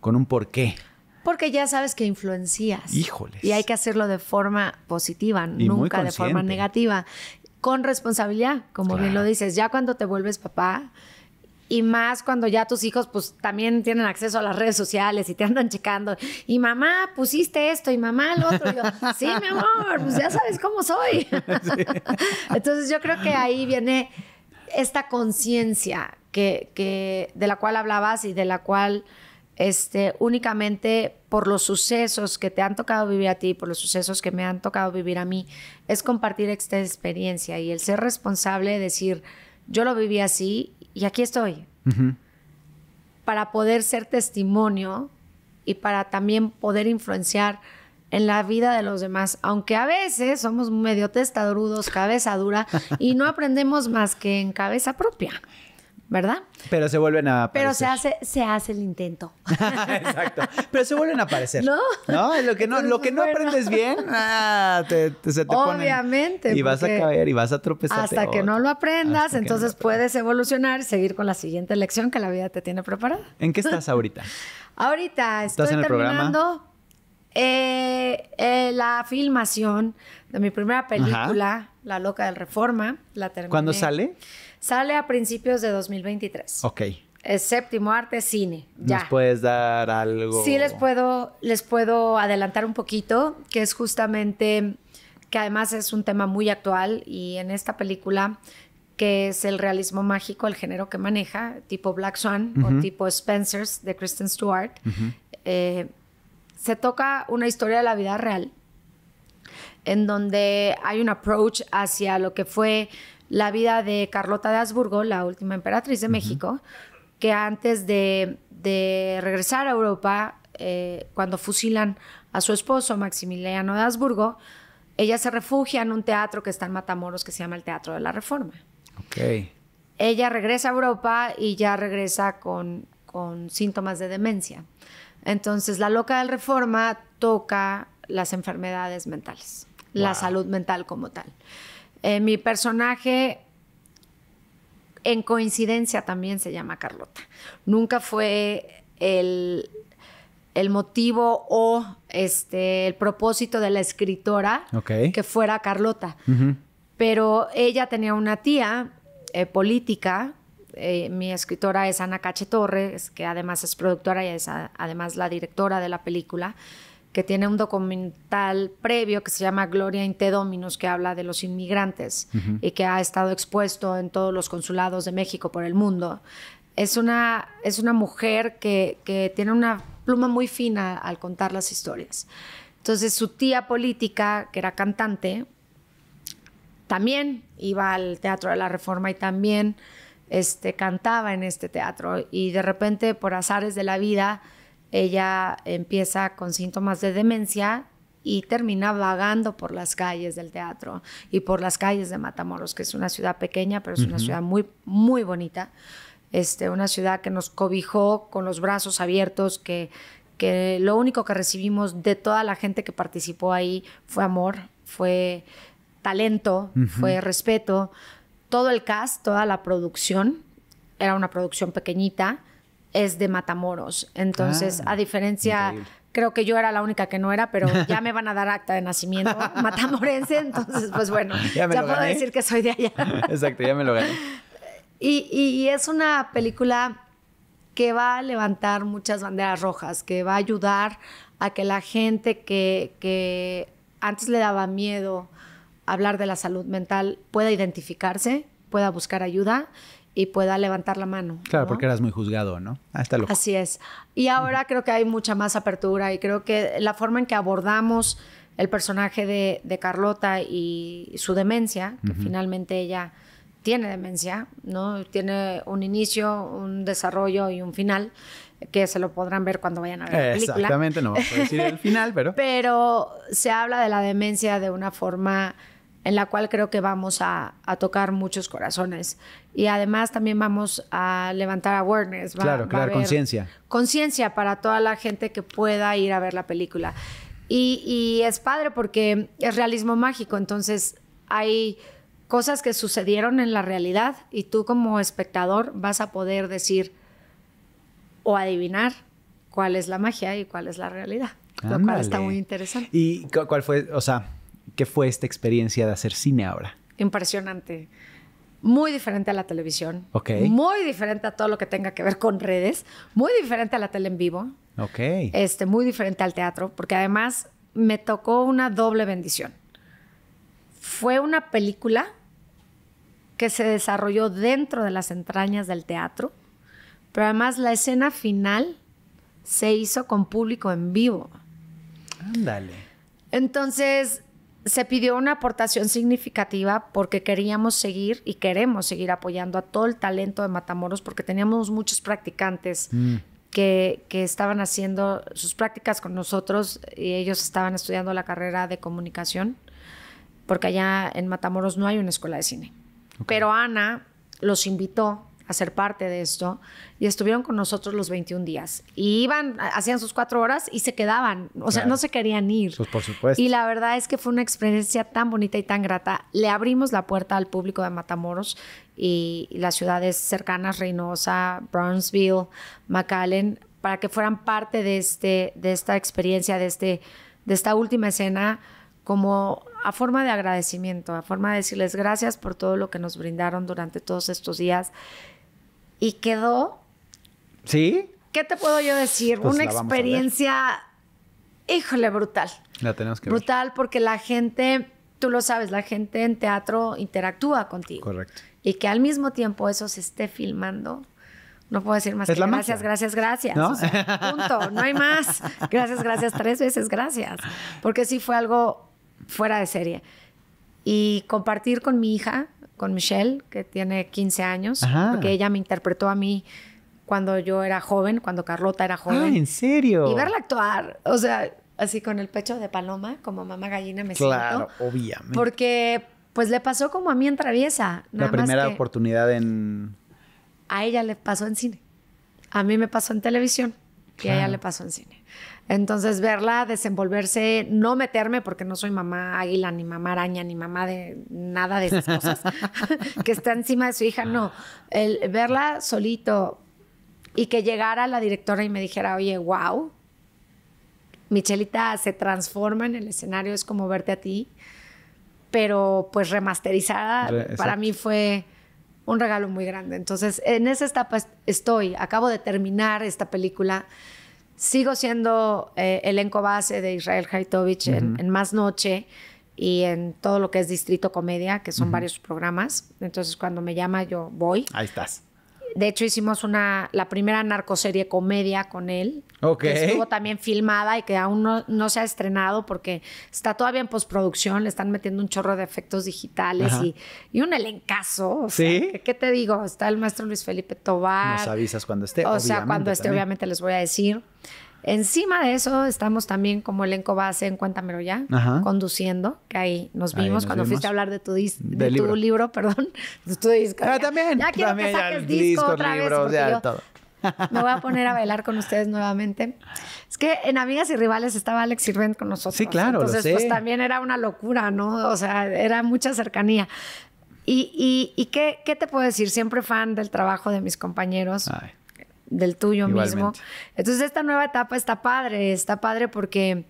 con un porqué. Porque ya sabes que influencias. Híjoles. Y hay que hacerlo de forma positiva, nunca de forma negativa. Con responsabilidad, como bien lo dices. Ya cuando te vuelves papá, y más cuando ya tus hijos pues también tienen acceso a las redes sociales y te andan checando. Y mamá, pusiste esto y mamá lo otro. Y yo, sí, mi amor, pues ya sabes cómo soy. Entonces yo creo que ahí viene esta conciencia que, que- de la cual hablabas y de la cual este, únicamente por los sucesos que te han tocado vivir a ti, por los sucesos que me han tocado vivir a mí, es compartir esta experiencia y el ser responsable de decir, yo lo viví así y aquí estoy, para poder ser testimonio y para también poder influenciar en la vida de los demás, aunque a veces somos medio testarudos, cabeza dura, y no aprendemos más que en cabeza propia, ¿verdad? Pero se vuelven a aparecer. Pero se hace, se hace el intento. Exacto. Pero se vuelven a aparecer. ¿No? No, lo que no, lo que no Bueno. aprendes bien, ah, te, te- se te ponen- Obviamente, Y vas a caer y vas a tropezar. Hasta que no lo aprendas, no entonces lo puedes evolucionar y seguir con la siguiente lección que la vida te tiene preparada. ¿En qué estás ahorita? Ahorita estoy ¿Estás en el programa? terminando eh, eh, la filmación de mi primera película, La Loca del Reforma. La terminé. ¿Cuándo sale? Sale a principios de 2023. Ok. Es séptimo arte cine. Ya. ¿Nos puedes dar algo? Sí les puedo, les puedo adelantar un poquito, que es justamente, que además es un tema muy actual y en esta película, que es el realismo mágico, el género que maneja, tipo Black Swan o tipo Spencer's de Kristen Stewart, eh, se toca una historia de la vida real en donde hay un approach hacia lo que fue la vida de Carlota de Habsburgo, la última emperatriz de México, que antes de, de regresar a Europa, eh, cuando fusilan a su esposo Maximiliano de Habsburgo, ella se refugia en un teatro que está en Matamoros que se llama el Teatro de la Reforma. Ok. Ella regresa a Europa y ya regresa con, con síntomas de demencia. Entonces, la loca del Reforma toca las enfermedades mentales, la salud mental como tal. Eh, mi personaje, en coincidencia, también se llama Carlota. Nunca fue el, el motivo o este, el propósito de la escritora que fuera Carlota pero ella tenía una tía eh, política. eh, mi escritora es Ana Cache Torres, que además es productora y es a- además la directora de la película, que tiene un documental previo que se llama Gloria in te Dominus, que habla de los inmigrantes y que ha estado expuesto en todos los consulados de México por el mundo. Es una, es una mujer que, que tiene una pluma muy fina al contar las historias. Entonces su tía política, que era cantante, también iba al Teatro de la Reforma y también este, cantaba en este teatro. Y de repente, por azares de la vida, ella empieza con síntomas de demencia y termina vagando por las calles del teatro y por las calles de Matamoros, que es una ciudad pequeña, pero es una ciudad muy, muy bonita. Este, una ciudad que nos cobijó con los brazos abiertos, que, que lo único que recibimos de toda la gente que participó ahí fue amor, fue talento, fue respeto. Todo el cast, toda la producción, era una producción pequeñita, es de Matamoros. Entonces, Ah, a diferencia, increíble. creo que yo era la única que no era, pero ya me van a dar acta de nacimiento matamorense, entonces, pues bueno, Ya puedo gané. decir que soy de allá. Exacto, ya me lo gané. Y, y es una película que va a levantar muchas banderas rojas, que va a ayudar a que la gente que, que antes le daba miedo hablar de la salud mental pueda identificarse, pueda buscar ayuda y pueda levantar la mano. Claro, ¿no? porque eras muy juzgado, ¿no? Ah, está loco. Así es. Y ahora creo que hay mucha más apertura y creo que la forma en que abordamos el personaje de, de Carlota y su demencia, que finalmente ella tiene demencia, ¿no? Tiene un inicio, un desarrollo y un final, que se lo podrán ver cuando vayan a ver la película. Exactamente, no vamos a decir el final, pero... Pero se habla de la demencia de una forma en la cual creo que vamos a, a tocar muchos corazones. Y además también vamos a levantar awareness. va- Claro, haber conciencia. Conciencia para toda la gente que pueda ir a ver la película. Y, y es padre porque es realismo mágico, entonces hay cosas que sucedieron en la realidad y tú como espectador vas a poder decir o adivinar cuál es la magia y cuál es la realidad. Lo cual está muy interesante. ¿Y cu- cuál fue, o sea, qué fue esta experiencia de hacer cine ahora? Impresionante. Muy diferente a la televisión. Ok. Muy diferente a todo lo que tenga que ver con redes. Muy diferente a la tele en vivo. Ok. Este, muy diferente al teatro, porque además me tocó una doble bendición. Fue una película que se desarrolló dentro de las entrañas del teatro, pero además la escena final se hizo con público en vivo. Ándale. Entonces se pidió una aportación significativa porque queríamos seguir y queremos seguir apoyando a todo el talento de Matamoros porque teníamos muchos practicantes Mm. que, que estaban haciendo sus prácticas con nosotros y ellos estaban estudiando la carrera de comunicación porque allá en Matamoros no hay una escuela de cine. Pero Ana los invitó a ser parte de esto y estuvieron con nosotros los 21 días. Y iban, hacían sus cuatro horas y se quedaban. O sea, Claro. no se querían ir. Pues por supuesto. Y la verdad es que fue una experiencia tan bonita y tan grata. Le abrimos la puerta al público de Matamoros y, y las ciudades cercanas, Reynosa, Brownsville, McAllen, para que fueran parte de, este, de esta experiencia, de, este, de esta última escena, como a forma de agradecimiento, a forma de decirles gracias por todo lo que nos brindaron durante todos estos días. Y quedó ¿Sí? ¿Qué te puedo yo decir? Pues Una experiencia, híjole, brutal. La tenemos que ver. Brutal porque la gente, tú lo sabes, la gente en teatro interactúa contigo. Correcto. Y que al mismo tiempo eso se esté filmando. No puedo decir más Es que la gracias, magia. gracias, gracias. ¿No? O sea, punto. No hay más. Gracias, gracias, tres veces gracias. Porque sí fue algo fuera de serie. Y compartir con mi hija, con Michelle, que tiene 15 años, Ajá. porque ella me interpretó a mí cuando yo era joven, cuando Carlota era Ah, joven. ¿en serio? Y verla actuar, o sea, así con el pecho de paloma, como mamá gallina me Claro, siento. obviamente. Porque pues le pasó como a mí en Traviesa. la más primera que oportunidad en... A ella le pasó en cine. A mí me pasó en televisión y a ella Claro. le pasó en cine. Entonces verla desenvolverse, no meterme porque no soy mamá águila, ni mamá araña, ni mamá de nada de esas cosas, que está encima de su hija, no. El verla solito y que llegara la directora y me dijera, oye, wow, Michelita se transforma en el escenario, es como verte a ti, pero pues remasterizada, Re- para mí fue un regalo muy grande. Entonces, en esa etapa est- estoy, acabo de terminar esta película. Sigo siendo eh, elenco base de Israel Haitovich en, en Más Noche y en todo lo que es Distrito Comedia, que son varios programas. Entonces, cuando me llama, yo voy. Ahí estás. De hecho, hicimos una, la primera narcoserie comedia con él. Ok. Que estuvo también filmada y que aún no, no se ha estrenado porque está todavía en postproducción. Le están metiendo un chorro de efectos digitales y, y, un elencazo. O sea, ¿Sí? ¿qué, ¿qué, te digo? Está el maestro Luis Felipe Tobar. Nos avisas cuando esté. O sea, cuando esté, también. obviamente les voy a decir. Encima de eso, estamos también como elenco base en Cuéntamelo Ya, Ajá. conduciendo, que ahí nos Ahí vimos nos cuando vimos. fuiste a hablar de tu, dis- de tu libro. perdón, de tu disco. Ah, Ya- también. Ya quiero también que ya saques disco discos, otra vez. ya yo todo. Me voy a poner a bailar con ustedes nuevamente. Es que en Amigas y Rivales estaba Alex Sirvent con nosotros. Sí, claro, lo Entonces, sé. pues también era una locura, ¿no? O sea, era mucha cercanía. Y, y, y qué, qué te puedo decir? Siempre fan del trabajo de mis compañeros Ay. Del tuyo mismo. Entonces esta nueva etapa está padre, está padre porque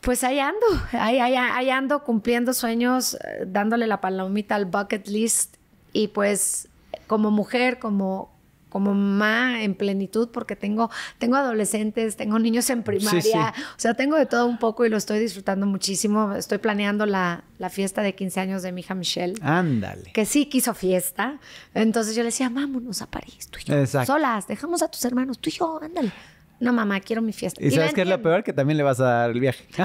pues ahí ando, ahí, ahí, ahí ando cumpliendo sueños, eh, dándole la palomita al bucket list y pues como mujer, como como mamá en plenitud porque tengo tengo adolescentes, tengo niños en primaria, sí. o sea, tengo de todo un poco y lo estoy disfrutando muchísimo. Estoy planeando la, la fiesta de 15 años de mi hija Michelle Ándale. que sí quiso fiesta. Entonces yo le decía, vámonos a París, tú y yo. Exacto. Solas, dejamos a tus hermanos, tú y yo, ándale. No, mamá, quiero mi fiesta. ¿Y sabes qué es lo peor? Que también le vas a dar el viaje.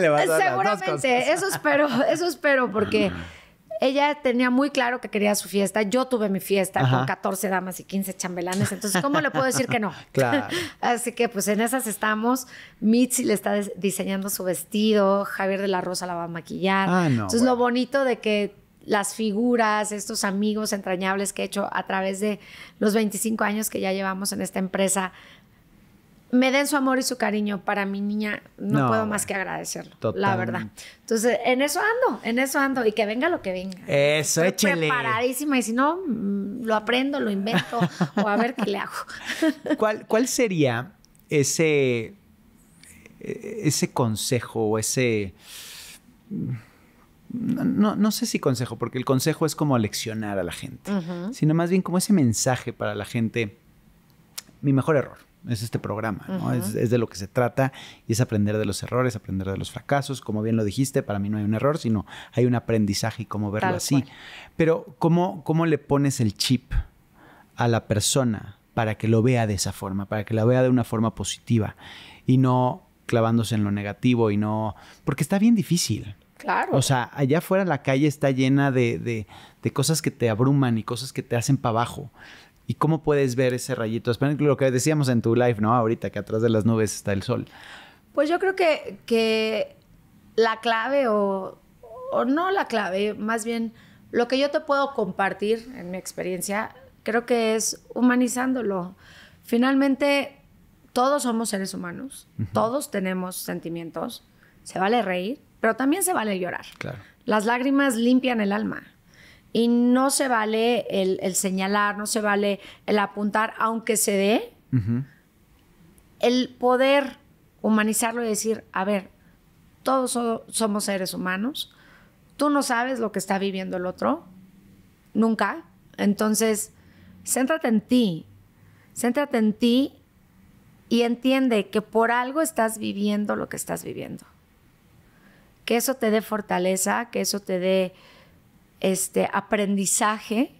le vas a dar las dos Seguramente, cosas. eso espero, eso espero, porque ella tenía muy claro que quería su fiesta. Yo tuve mi fiesta Ajá. con 14 damas y 15 chambelanes. Entonces, ¿cómo le puedo decir que no? Claro. Así que, pues en esas estamos. Mitzi le está diseñando su vestido. Javier de la Rosa la va a maquillar. Ah, no, Entonces, bueno. lo bonito de que las figuras, estos amigos entrañables que he hecho a través de los 25 años que ya llevamos en esta empresa, me den su amor y su cariño para mi niña, no, No, puedo más que agradecerlo, la verdad. Entonces, en eso ando, en eso ando y que venga lo que venga. Eso, Estoy preparadísima y si no, mm, lo aprendo, lo invento o a ver qué le hago. ¿Cuál, ¿Cuál sería ese, ese consejo o ese... No, no sé si consejo, porque el consejo es como leccionar a la gente, sino más bien como ese mensaje para la gente. Mi mejor error es este programa, ¿no? es, es de lo que se trata y es aprender de los errores, aprender de los fracasos. Como bien lo dijiste, para mí no hay un error, sino hay un aprendizaje y cómo verlo Tal así. cual. Pero ¿cómo, ¿cómo le pones el chip a la persona para que lo vea de esa forma, para que la vea de una forma positiva y no clavándose en lo negativo y no... Porque está bien difícil. Claro. O sea, allá afuera la calle está llena de, de- de cosas que te abruman y cosas que te hacen para abajo. ¿Y cómo puedes ver ese rayito? Espera, Lo que decíamos en tu live, ¿no? Ahorita, que atrás de las nubes está el sol. Pues yo creo que, que la clave o, o no la clave, más bien lo que yo te puedo compartir en mi experiencia, creo que es humanizándolo. Finalmente, todos somos seres humanos, todos tenemos sentimientos, se vale reír, pero también se vale llorar. Claro. Las lágrimas limpian el alma. Y no se vale el, el señalar, no se vale el apuntar, aunque se dé, el poder humanizarlo y decir, a ver, todos so- somos seres humanos, tú no sabes lo que está viviendo el otro, nunca, entonces, céntrate en ti, céntrate en ti y entiende que por algo estás viviendo lo que estás viviendo. Que eso te dé fortaleza, que eso te dé este aprendizaje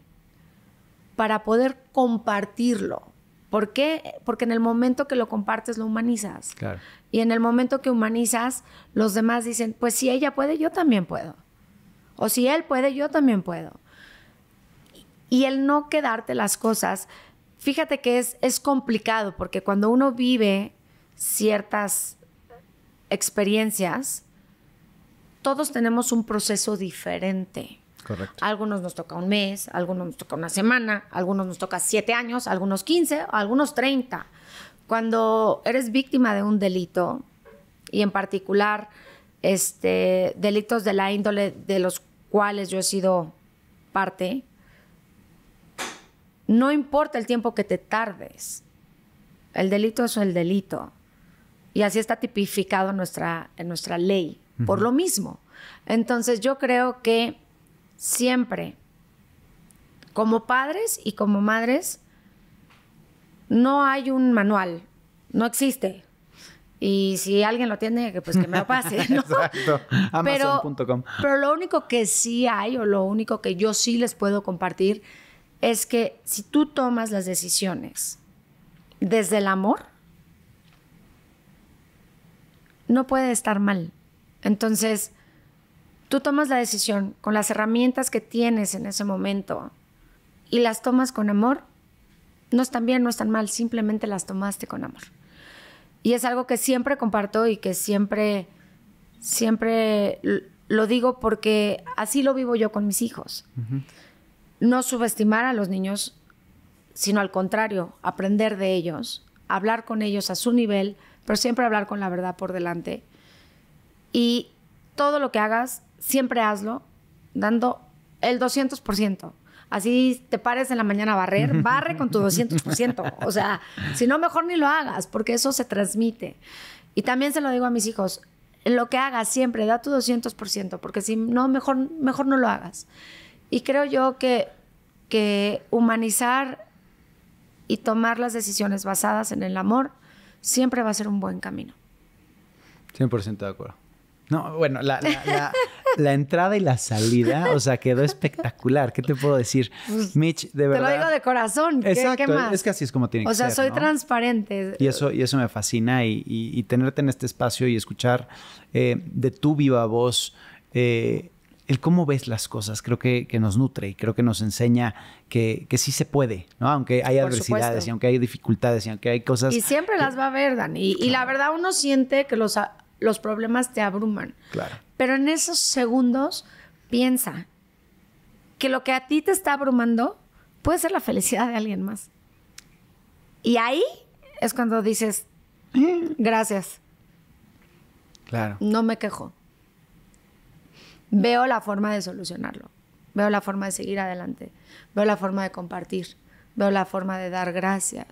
para poder compartirlo. ¿Por qué? Porque en el momento que lo compartes lo humanizas. Claro. Y en el momento que humanizas, los demás dicen, pues si ella puede, yo también puedo. O si él puede, yo también puedo. Y el no quedarte las cosas, fíjate que es, es complicado porque cuando uno vive ciertas experiencias, todos tenemos un proceso diferente. Correcto. A algunos nos toca un mes, a algunos nos toca una semana, a algunos nos toca siete años, a algunos 15, a algunos 30. Cuando eres víctima de un delito, y en particular este, delitos de la índole de los cuales yo he sido parte, no importa el tiempo que te tardes, el delito es el delito. Y así está tipificado en nuestra, en nuestra ley, por lo mismo. Entonces yo creo que siempre, como padres y como madres, no hay un manual, no existe. Y si alguien lo tiene, pues que me lo pase. ¿no? Exacto. Amazon.com. pero lo único que sí hay, o lo único que yo sí les puedo compartir, es que si tú tomas las decisiones desde el amor, no puede estar mal. Entonces, tú tomas la decisión con las herramientas que tienes en ese momento y las tomas con amor, no están bien, no están mal, simplemente las tomaste con amor. Y es algo que siempre comparto y que siempre, siempre lo digo porque así lo vivo yo con mis hijos. No subestimar a los niños, sino al contrario, aprender de ellos, hablar con ellos a su nivel, pero siempre hablar con la verdad por delante. Y todo lo que hagas, siempre hazlo dando el 200%. Así te pares en la mañana a barrer, barre con tu 200%. O sea, si no, mejor ni lo hagas, porque eso se transmite. Y también se lo digo a mis hijos, lo que hagas siempre, da tu 200%, porque si no, mejor, mejor no lo hagas. Y creo yo que, que humanizar y tomar las decisiones basadas en el amor siempre va a ser un buen camino. 100% de acuerdo. No, bueno, la, la- la- la entrada y la salida, o sea, quedó espectacular. ¿Qué te puedo decir? Mitch, de Te verdad. lo digo de corazón. ¿Qué, Exacto, qué más? es que así es como tiene O que sea, ser, soy ¿no? transparente. Y eso, y eso me fascina y, y- y tenerte en este espacio y escuchar eh, de tu viva voz eh, el cómo ves las cosas, creo que, que nos nutre y creo que nos enseña que, que sí se puede, ¿no? Aunque hay Por adversidades supuesto. y aunque hay dificultades y aunque hay cosas... Y siempre las va a haber, Dani. Y, y la verdad uno siente que los, los problemas te abruman. Claro. Pero en esos segundos piensa que lo que a ti te está abrumando puede ser la felicidad de alguien más. Y ahí es cuando dices, gracias, Claro. no me quejo. Veo la forma de solucionarlo. Veo la forma de seguir adelante. Veo la forma de compartir. Veo la forma de dar gracias.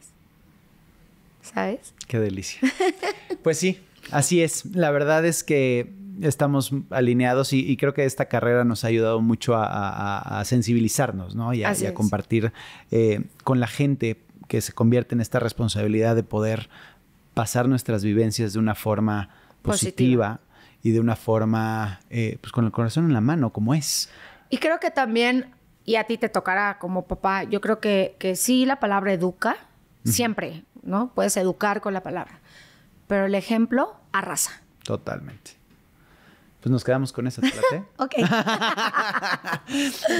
¿Sabes? Qué delicia. Pues sí, así es. La verdad es que estamos alineados y, y creo que esta carrera nos ha ayudado mucho a, a- a sensibilizarnos, ¿no? Y a, y compartir eh, con la gente que se convierte en esta responsabilidad de poder pasar nuestras vivencias de una forma positiva, Positiva. y de una forma, eh, pues con el corazón en la mano, como es. Y creo que también, y a ti te tocará como papá, yo creo que, que sí la palabra educa, siempre, ¿no? Puedes educar con la palabra. Pero el ejemplo arrasa. Totalmente. Pues nos quedamos con esa, ¿te late? Ok.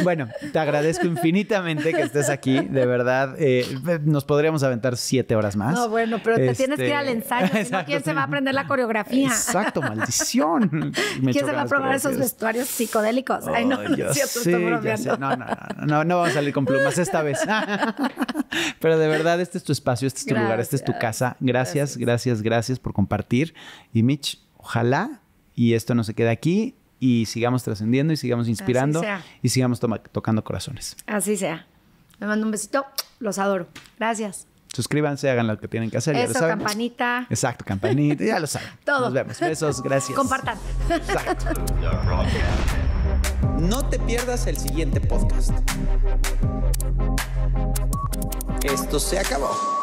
Bueno, te agradezco infinitamente que estés aquí. De verdad, eh, nos podríamos aventar siete horas más. No, bueno, pero te Este, tienes que ir al ensayo, si no, exacto, ¿quién se va a aprender la coreografía? Exacto, maldición. Me ¿Quién se va a probar esos vestuarios psicodélicos? Ay, no, no yo es cierto, sé, estoy ya bromeando. sé. No, no, no, no, no vamos a salir con plumas esta vez. Pero de verdad, este es tu espacio, este es tu lugar, esta es tu Gracias. casa. Gracias, gracias, gracias por compartir. Y Mitch, ojalá y esto no se quede aquí y sigamos trascendiendo y sigamos inspirando y sigamos tocando corazones. Así sea. Me mando un besito. Los adoro. Gracias. Suscríbanse, hagan lo que tienen que hacer. ya lo Eso, saben. campanita. Exacto, campanita, ya lo saben. Todo. Nos vemos. Besos, gracias. Compartan. Exacto. No te pierdas el siguiente podcast. Esto se acabó.